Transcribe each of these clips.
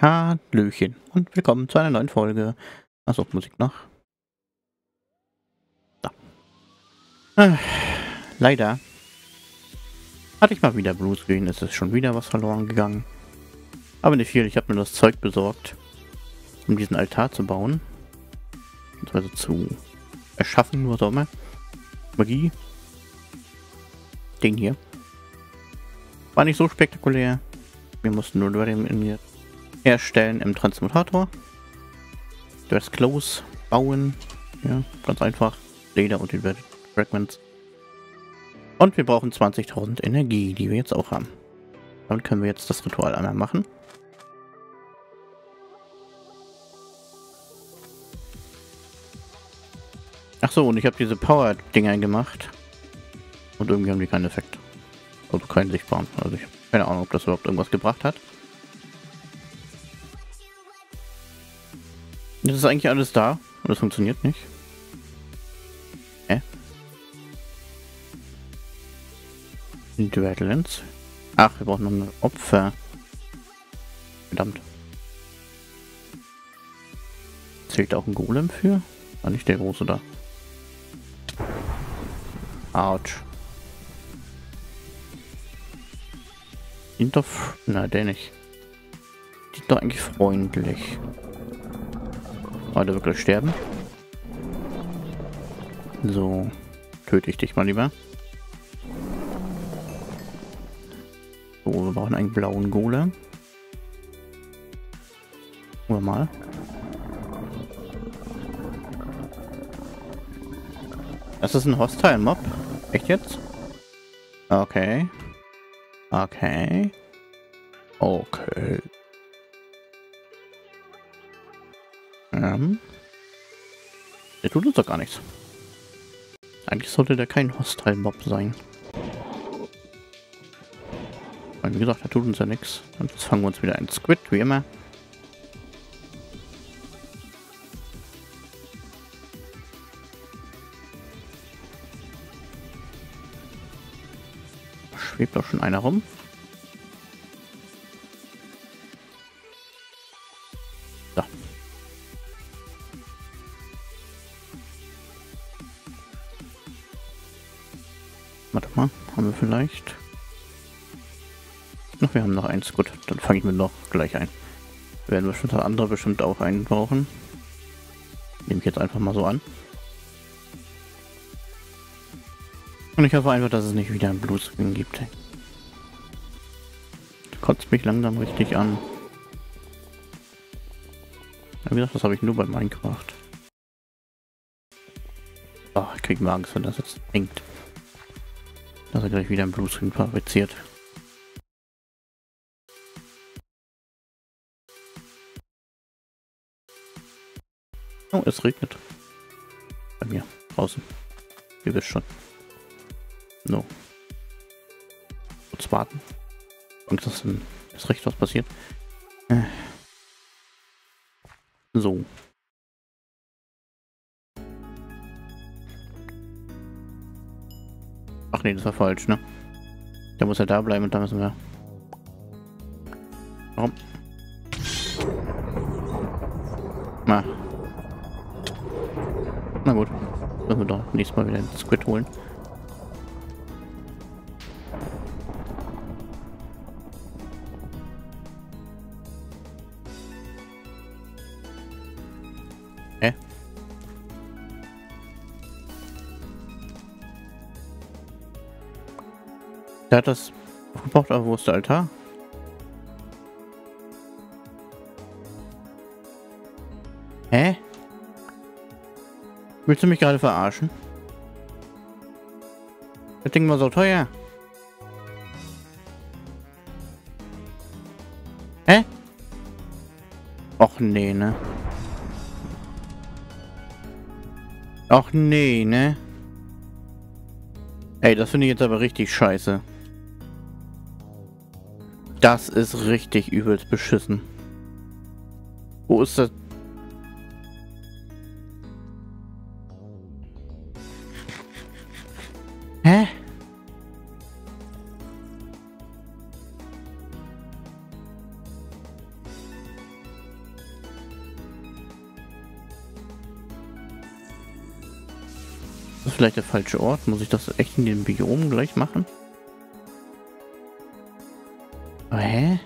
Hallöchen und willkommen zu einer neuen Folge. Achso, Musik noch. So. Äh, leider hatte ich mal wieder Bluescreen. Es ist schon wieder was verloren gegangen. Aber nicht viel. Ich habe mir das Zeug besorgt, um diesen Altar zu bauen. Also zu erschaffen, auch immer. Magie. Den hier. War nicht so spektakulär. Wir mussten nur über den herstellen im Transmutator. Das Close bauen. Ja, ganz einfach. Leder und Inverted Fragments. Und wir brauchen 20.000 Energie, die wir jetzt auch haben. Damit können wir jetzt das Ritual einmal machen. Ach so, und ich habe diese Power-Dinger gemacht. Und irgendwie haben die keinen Effekt. Also keinen sichtbaren. Also ich habe keine Ahnung, ob das überhaupt irgendwas gebracht hat. Das ist eigentlich alles da und das funktioniert nicht. Hä? Duetlens. Ach, wir brauchen noch ein Opfer. Verdammt. Zählt auch ein Golem für? War nicht der große da. Autsch. Doch... Na, der nicht. Die doch eigentlich freundlich. Beide wirklich sterben. So. Töte ich dich mal lieber. So, wir brauchen einen blauen Golem. Wir mal. Das ist ein Hostile Mob. Echt jetzt? Okay. Okay. Okay. Ähm. Der tut uns doch gar nichts. Eigentlich sollte der kein Hostile-Mob sein. Weil, wie gesagt, der tut uns ja nichts. Und jetzt fangen wir uns wieder ein Squid, wie immer. Schwebt doch schon einer rum. Vielleicht. Ach, wir haben noch eins. Gut, dann fange ich mit noch gleich ein. Werden bestimmt andere bestimmt auch einen brauchen. Nehme ich jetzt einfach mal so an. Und ich hoffe einfach, dass es nicht wieder ein Bluescreen gibt. Kotzt mich langsam richtig an. Wie gesagt, das habe ich nur bei Minecraft. Oh, ich kriege Angst, wenn das jetzt hängt dass er gleich wieder ein Bluescreen fabriziert. Oh, es regnet. Bei mir, draußen. Ihr wisst schon. No. Kurz warten. Und das ist recht was passiert. Äh. So. Ach nee, das war falsch, ne? Der muss ja da bleiben und da müssen wir... Warum? Na. Na gut. Müssen wir doch nächstes Mal wieder den Squid holen. Der hat das aufgebaut, aber wo ist der Altar? Hä? Willst du mich gerade verarschen? Das Ding war so teuer. Hä? Och nee, ne? Och nee, ne? Ey, das finde ich jetzt aber richtig scheiße. Das ist richtig übelst beschissen. Wo ist das? Hä? Das ist vielleicht der falsche Ort. Muss ich das echt in dem Biom gleich machen? Hä?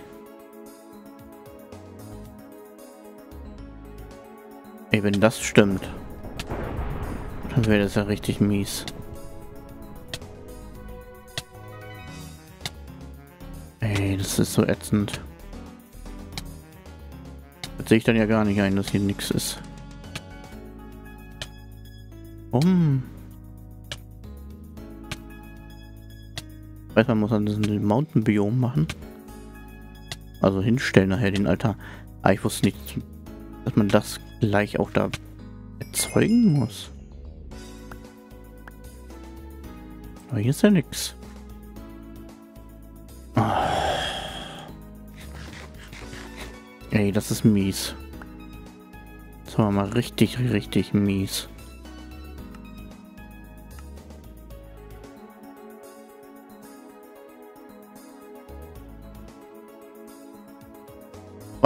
Ey, wenn das stimmt, dann wäre das ja richtig mies. Ey, das ist so ätzend. Das sehe ich dann ja gar nicht ein, dass hier nichts ist. Warum? Weiß man muss man das in den Mountain-Biom machen. Also hinstellen nachher den Altar. Ah, ich wusste nicht, dass man das gleich auch da erzeugen muss. Aber hier ist ja nichts. Ah. Ey, das ist mies. Das war mal richtig, richtig mies.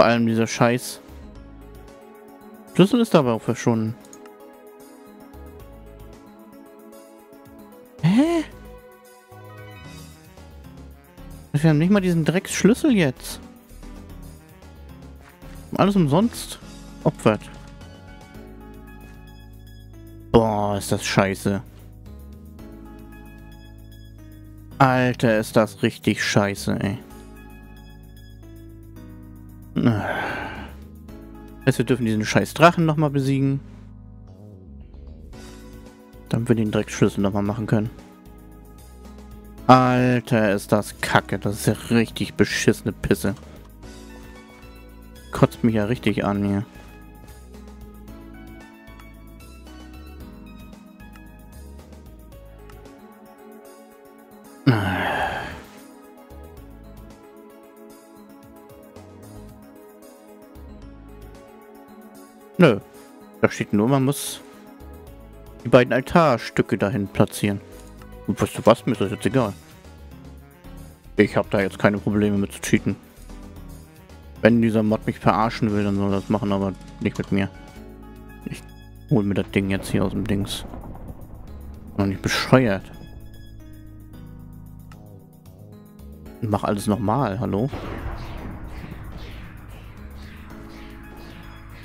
Vor allem dieser Scheiß. Schlüssel ist aber auch verschwunden. Hä? Wir haben nicht mal diesen Drecksschlüssel jetzt. Alles umsonst opfert. Boah, ist das scheiße. Alter, ist das richtig scheiße, ey. Heißt, wir dürfen diesen scheiß Drachen nochmal besiegen. Damit wir den Dreckschlüssel nochmal machen können. Alter, ist das kacke. Das ist ja richtig beschissene Pisse. Kotzt mich ja richtig an hier. Steht nur, man muss die beiden Altarstücke dahin platzieren. Und weißt du was, mir ist das jetzt egal. Ich habe da jetzt keine Probleme mit zu cheaten. Wenn dieser Mod mich verarschen will, dann soll er das machen, aber nicht mit mir. Ich hole mir das Ding jetzt hier aus dem Dings. Und nicht bescheuert. mach alles nochmal, hallo?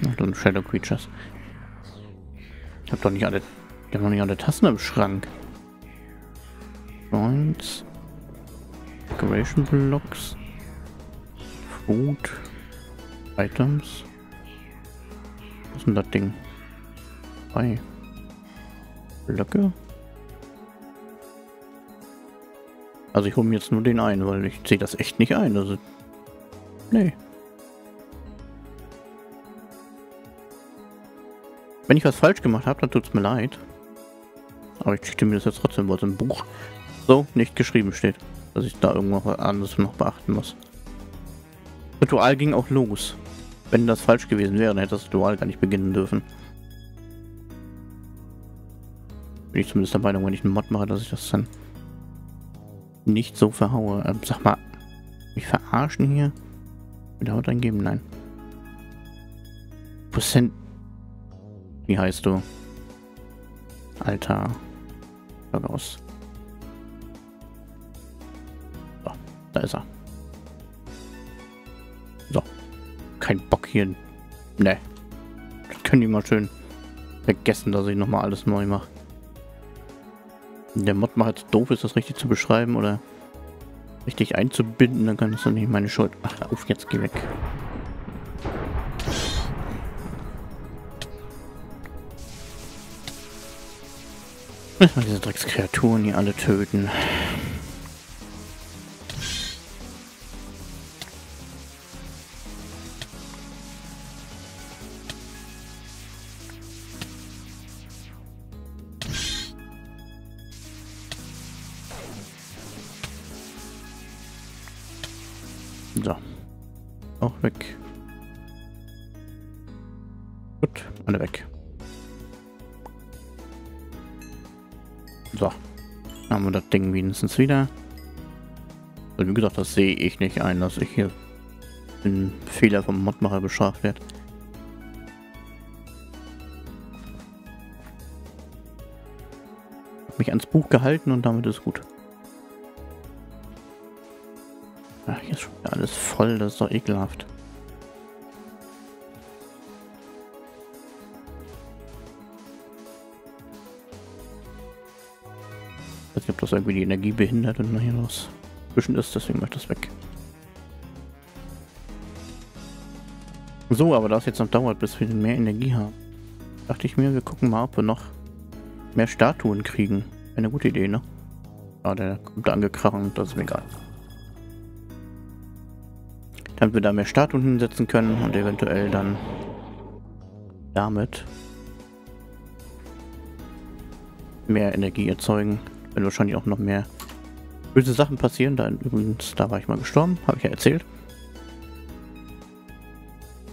Ach, dann Shadow Creatures. Ich hab doch nicht alle. Ich hab noch nicht alle Tassen im Schrank. Joints. Decoration Blocks. Food. Items. Was ist denn das Ding? Bei. Blöcke. Also ich hole mir jetzt nur den ein, weil ich sehe das echt nicht ein. Also. Nee. Wenn ich was falsch gemacht habe, dann tut es mir leid. Aber ich mir das jetzt trotzdem, was im Buch so nicht geschrieben steht. Dass ich da irgendwas anderes noch beachten muss. Ritual ging auch los. Wenn das falsch gewesen wäre, dann hätte das Ritual gar nicht beginnen dürfen. Bin ich zumindest der Meinung, wenn ich einen Mod mache, dass ich das dann nicht so verhaue. Ähm, sag mal, mich verarschen hier? Wieder Haut eingeben? Nein. Prozent wie heißt du? Alter. Raus. So, da ist er. So. Kein Bock hier. Ne. Können die mal schön vergessen, dass ich nochmal alles neu mache. Der Mod macht jetzt doof, ist das richtig zu beschreiben oder richtig einzubinden, dann kann das doch nicht meine Schuld. Ach, auf, jetzt geh weg. Müssen wir diese Dreckskreaturen hier alle töten. So. Auch weg. Gut, alle weg. Haben wir das Ding wenigstens wieder. Und wie gesagt, das sehe ich nicht ein, dass ich hier den Fehler vom Modmacher bestraft werde. mich ans Buch gehalten und damit ist gut. Ach, hier ist schon alles voll, das ist doch ekelhaft. Ich weiß nicht, ob das irgendwie die Energie behindert und nachher was zwischen ist, deswegen mache ich das weg. So, aber da es jetzt noch dauert, bis wir mehr Energie haben, dachte ich mir, wir gucken mal, ob wir noch mehr Statuen kriegen. Eine gute Idee, ne? Ah, der kommt da angekrachen, das ist mir egal. Damit wir da mehr Statuen hinsetzen können und eventuell dann damit mehr Energie erzeugen. Wenn wahrscheinlich auch noch mehr böse Sachen passieren. Da übrigens, da war ich mal gestorben, habe ich ja erzählt.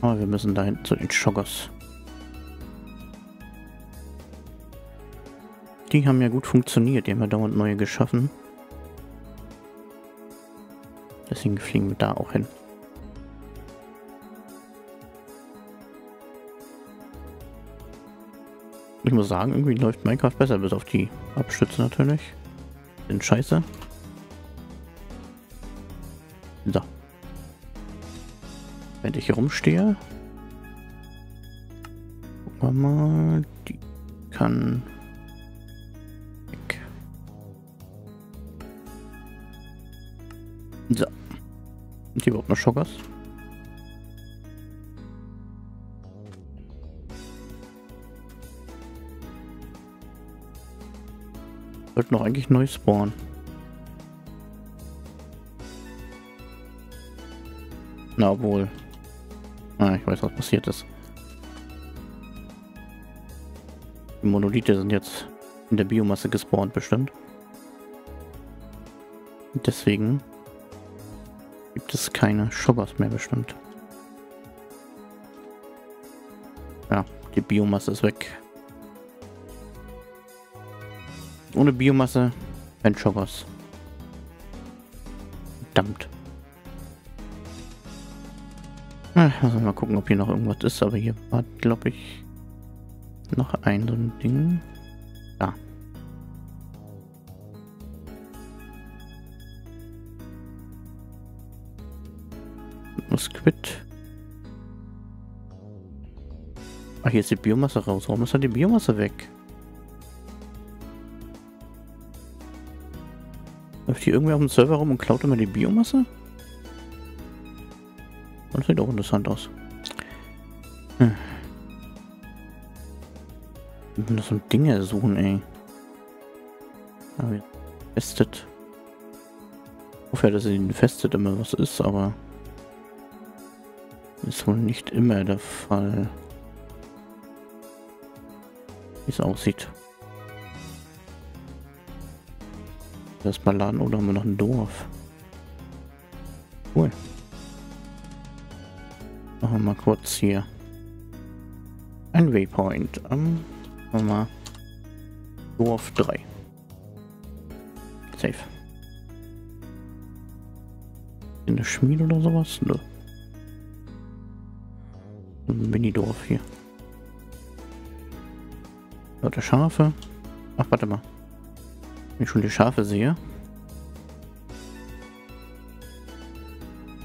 Aber wir müssen dahin zu den Schoggers. Die haben ja gut funktioniert, die haben ja dauernd neue geschaffen. Deswegen fliegen wir da auch hin. Ich muss sagen, irgendwie läuft Minecraft besser, bis auf die Abstütze natürlich. Sind scheiße. So. Wenn ich hier rumstehe. Gucken wir mal. Die kann weg. So. Sind hier überhaupt noch Schockers? Sollten noch eigentlich neu spawnen. Na, obwohl. Ah, ich weiß, was passiert ist. Die Monolithe sind jetzt in der Biomasse gespawnt, bestimmt. Deswegen gibt es keine Schoggers mehr, bestimmt. Ja, die Biomasse ist weg. Ohne Biomasse kein Schoggers. Verdammt. Also mal gucken, ob hier noch irgendwas ist. Aber hier war, glaube ich, noch ein so ein Ding. Da. Squid. Ach, hier ist die Biomasse raus. Warum ist da die Biomasse weg? Läuft hier irgendwer auf dem Server rum und klaut immer die Biomasse? Das sieht auch interessant aus. Hm. Ich muss so Dinge suchen, ey. Aber festet. Ich hoffe, dass sie festet immer was ist, aber ist wohl nicht immer der Fall. Wie es aussieht. Das Balladen oder haben wir noch ein Dorf? Cool. Machen wir mal kurz hier ein Waypoint. Ähm, machen wir mal Dorf 3. Safe. In der Schmiede oder sowas? Nö. Ein Mini-Dorf hier. Leute, Schafe. Ach, warte mal. Wenn ich schon die Schafe sehe,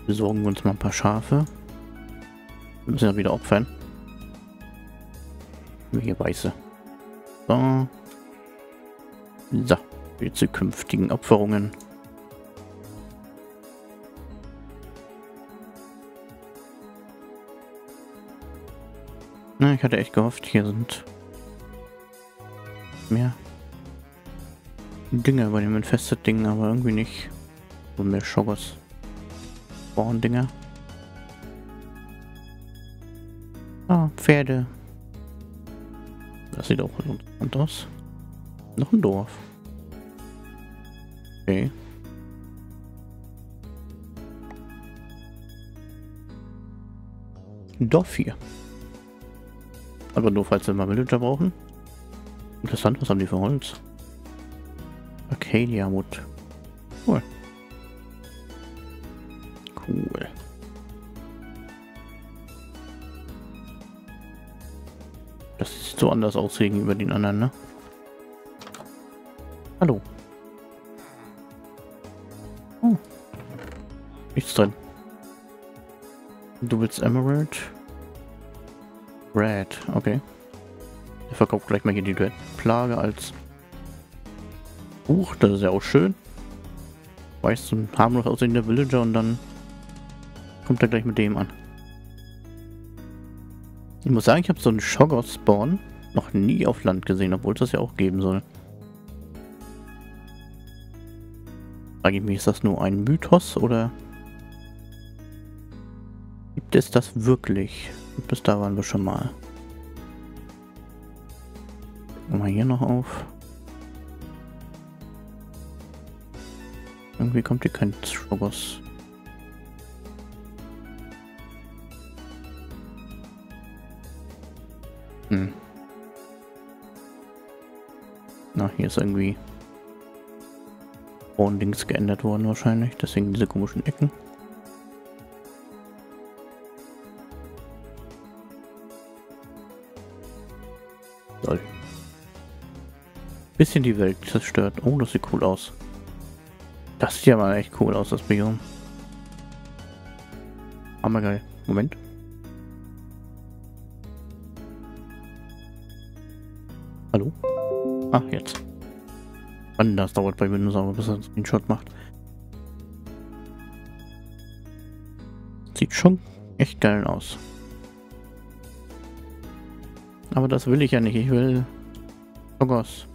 besorgen wir uns mal ein paar Schafe. Wir müssen ja wieder opfern. Hier weiße. So. So. Die zukünftigen Opferungen. Na, ich hatte echt gehofft, hier sind mehr Dinger bei dem Infested Ding, aber irgendwie nicht. So mehr Schoggers. Born-Dinger. Ah, Pferde. Das sieht auch interessant aus. Noch ein Dorf. Okay. Dorf hier. Aber nur falls wir mal Villager brauchen. Interessant, was haben die für Holz? Arcadia Wood. Cool. Cool. Das sieht so anders aus gegenüber den anderen, ne? Hallo. Oh. Nichts drin. Du willst Emerald? Red, okay. Ich verkaufe gleich mal hier die Plage als Buch, das ist ja auch schön. Weißt du, haben noch aussehender Villager und dann kommt er gleich mit dem an. Ich muss sagen, ich habe so einen Shoggoth-Spawn noch nie auf Land gesehen, obwohl es das ja auch geben soll. Frage ich mich, ist das nur ein Mythos oder gibt es das wirklich? Bis da waren wir schon mal. Mal hier noch auf. Irgendwie kommt hier kein Strogos. Hm. Na, hier ist irgendwie Dings geändert worden wahrscheinlich. Deswegen diese komischen Ecken. Soll. Bisschen die Welt zerstört. Oh, das sieht cool aus. Das sieht ja mal echt cool aus, das Biom. Aber geil. Moment. Hallo? Ach, jetzt. Wann das dauert bei Windows aber bis er einen Screenshot macht. Sieht schon echt geil aus. Aber das will ich ja nicht. Ich will Logos.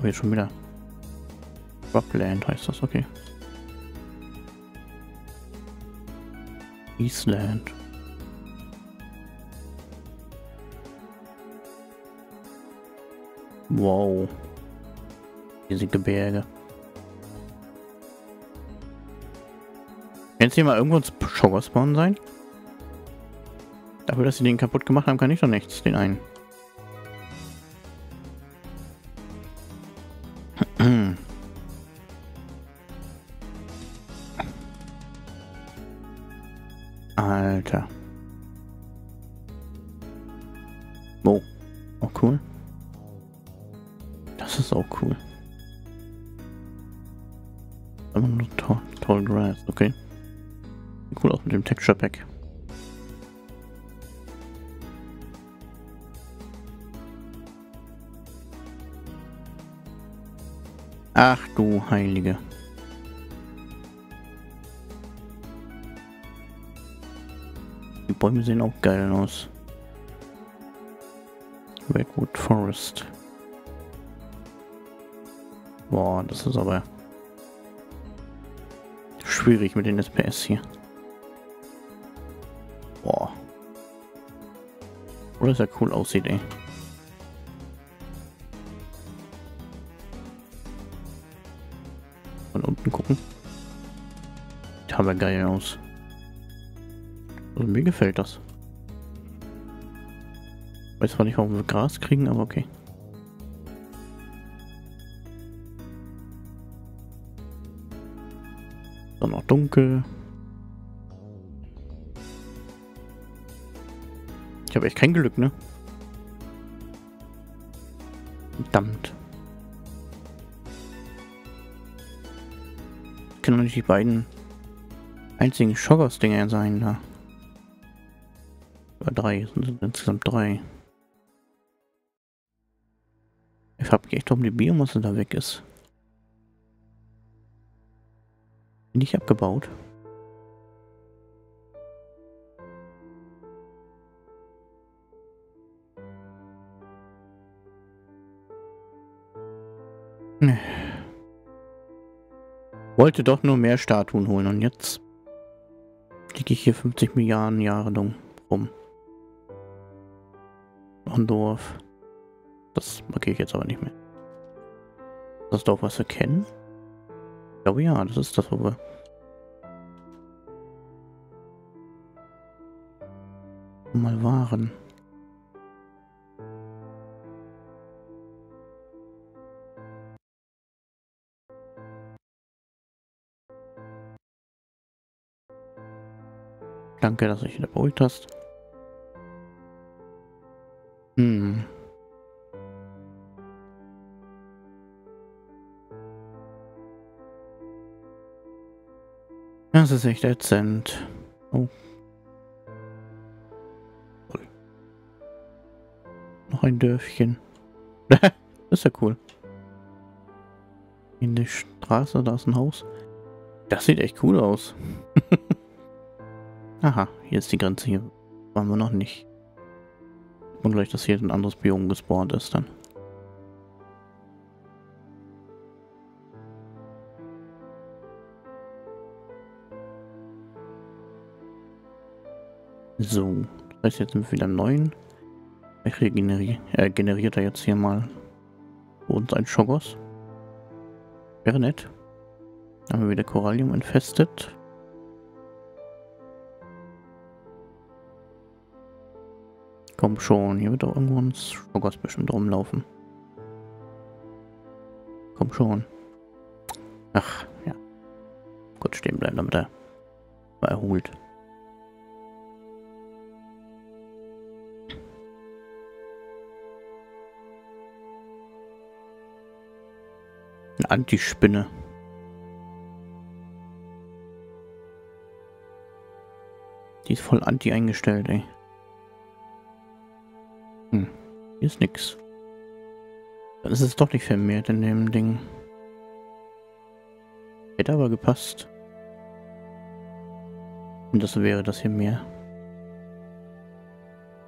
Oh, jetzt schon wieder. Rockland heißt das, okay. Island. Wow. Riesige Berge. Wenn hier mal irgendwo ein Shower Spawn sein? Dafür, dass sie den kaputt gemacht haben, kann ich doch nichts, den einen. Ach du Heilige. Die Bäume sehen auch geil aus. Redwood Forest. Boah, das ist aber schwierig mit den SPS hier. Boah. Oder ist ja cool aussieht, ey. Aber geil aus. Also mir gefällt das. Weiß zwar nicht, warum wir Gras kriegen, aber okay. Dann noch dunkel. Ich habe echt kein Glück, ne? Verdammt. Das können doch nicht die beiden einzigen Schoggers-Dinger sein da. Oder drei, sind insgesamt drei. Ich mich echt, warum die Biomasse da weg ist. Nicht abgebaut. Wollte doch nur mehr Statuen holen und jetzt liege ich hier 50 Milliarden Jahre rum. Ein Dorf. Das markiere ich jetzt aber nicht mehr. Das Dorf, was wir kennen. Ich glaube ja, das ist das, wo wir... mal waren. Danke, dass du dich wiederholt hast. Hm. Das ist echt ätzend. Oh. Noch ein Dörfchen. ist ja cool. In der Straße, da ist ein Haus. Das sieht echt cool aus. Aha, hier ist die Grenze. Hier waren wir noch nicht. Und gleich, dass hier ein anderes Biom gespawnt ist dann. So, das heißt, jetzt sind wir wieder im neuen. Ich regeneriere, äh, generiert er jetzt hier mal uns ein Schogos. Wäre nett. Dann haben wir wieder Korallium infestet. Komm schon, hier wird doch irgendwo ein Schogos bestimmt rumlaufen. Komm schon. Ach, ja. Kurz stehen bleiben, damit er erholt. Eine Antispinne. Die ist voll anti eingestellt, ey. Hier ist nix. Dann ist es doch nicht vermehrt in dem Ding. Hätte aber gepasst. Und das wäre das hier mehr.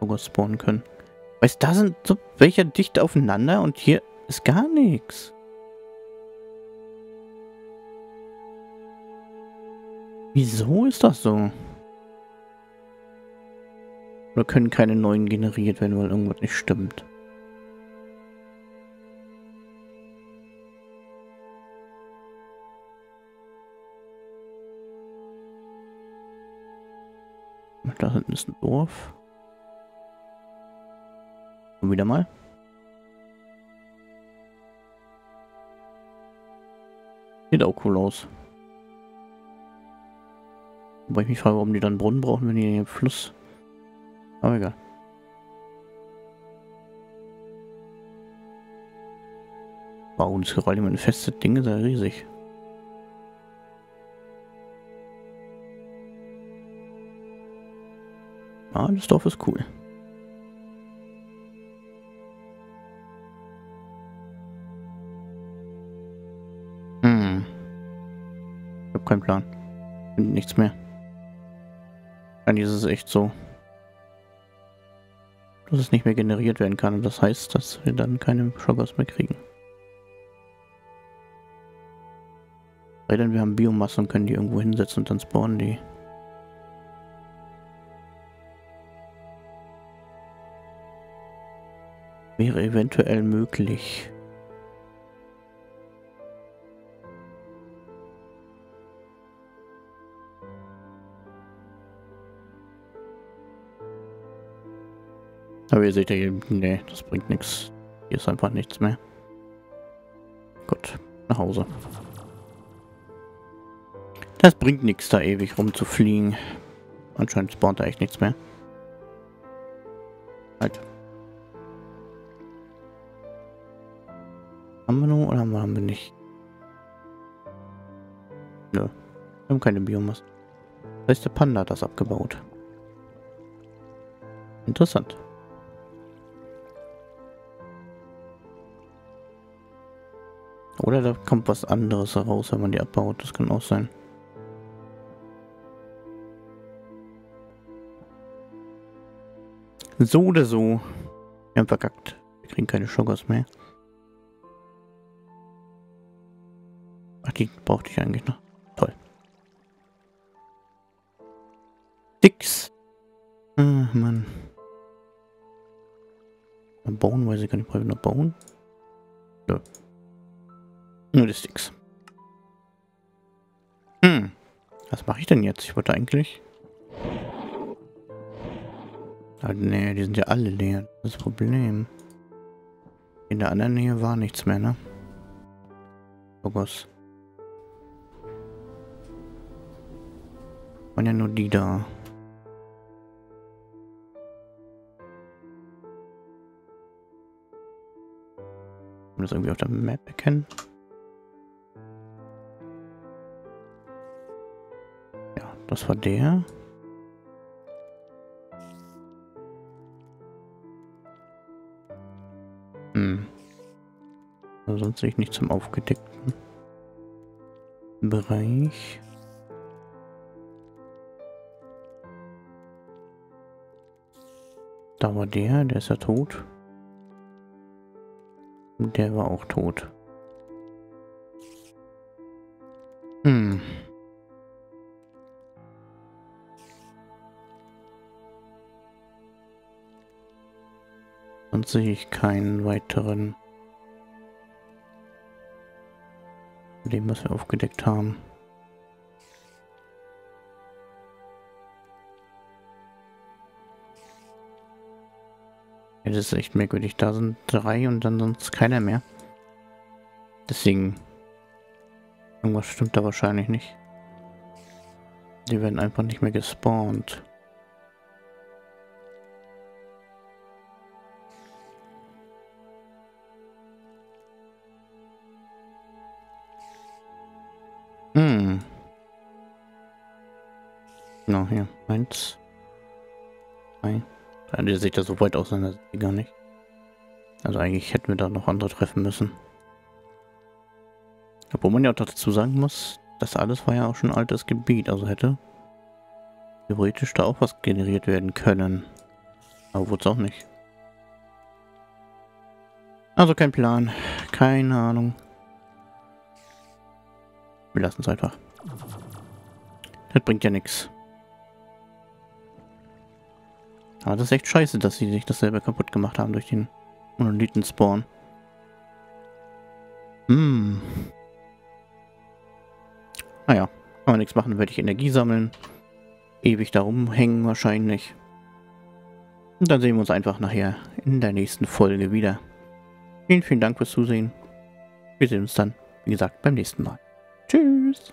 Sogar spawnen können. Weißt da sind so welche dicht aufeinander und hier ist gar nichts. Wieso ist das so? Oder können keine neuen generiert werden, weil irgendwas nicht stimmt? Da hinten ist ein Dorf. Und wieder mal. Sieht auch cool aus. Wobei ich mich frage, warum die dann Brunnen brauchen, wenn die im Fluss... Aber egal. Wow, das Geraldium ein festes Ding ist ja riesig. Ah, das Dorf ist cool. Hm. Ich habe keinen Plan. Nichts mehr. Eigentlich ist es echt so, dass es nicht mehr generiert werden kann. Und das heißt, dass wir dann keine Schockers mehr kriegen. Weil denn wir haben Biomasse und können die irgendwo hinsetzen und dann spawnen die. Wäre eventuell möglich. Aber ihr seht ja hier, nee, das bringt nichts. Hier ist einfach nichts mehr. Gut, nach Hause. Das bringt nichts, da ewig rumzufliegen. Anscheinend spawnt da echt nichts mehr. Halt. Haben wir nur oder haben wir nicht? Nö. Wir haben keine Biomasse. Das heißt, der Panda hat das abgebaut. Interessant. Oder da kommt was anderes heraus, wenn man die abbaut. Das kann auch sein. So oder so. Wir haben verkackt. Wir kriegen keine Schoggers mehr. Ach, die brauchte ich eigentlich noch. Toll. Dix. Ah, Mann. Bauen, gar nicht, brauche ich noch bauen? Ja. Nur das Sticks. Hm. Was mache ich denn jetzt? Ich wollte eigentlich... Ah, nee, die sind ja alle leer. Das das Problem. In der anderen Nähe war nichts mehr, ne? Logos. Waren ja nur die da. Kann man das irgendwie auf der Map erkennen? Das war der. Hm. Also sonst sehe ich nicht zum aufgedeckten Bereich. Da war der, der ist ja tot. Der war auch tot. Sonst sehe ich keinen weiteren. Dem, was wir aufgedeckt haben. Ja, das ist echt merkwürdig. Da sind drei und dann sonst keiner mehr. Deswegen. Irgendwas stimmt da wahrscheinlich nicht. Die werden einfach nicht mehr gespawnt. Eins. Zwei. Ja, der sieht ja so weit auseinander, gar nicht. Also eigentlich hätten wir da noch andere treffen müssen. Obwohl man ja auch dazu sagen muss, das alles war ja auch schon altes Gebiet, also hätte theoretisch da auch was generiert werden können. Aber wurde es auch nicht. Also kein Plan, keine Ahnung. Wir lassen es einfach. Das bringt ja nichts. Aber das ist echt scheiße, dass sie sich das selber kaputt gemacht haben durch den Monolithen-Spawn. Hm. Naja, kann man nichts machen, werde ich Energie sammeln. Ewig da rumhängen wahrscheinlich. Und dann sehen wir uns einfach nachher in der nächsten Folge wieder. Vielen, vielen Dank fürs Zusehen. Wir sehen uns dann, wie gesagt, beim nächsten Mal. Tschüss.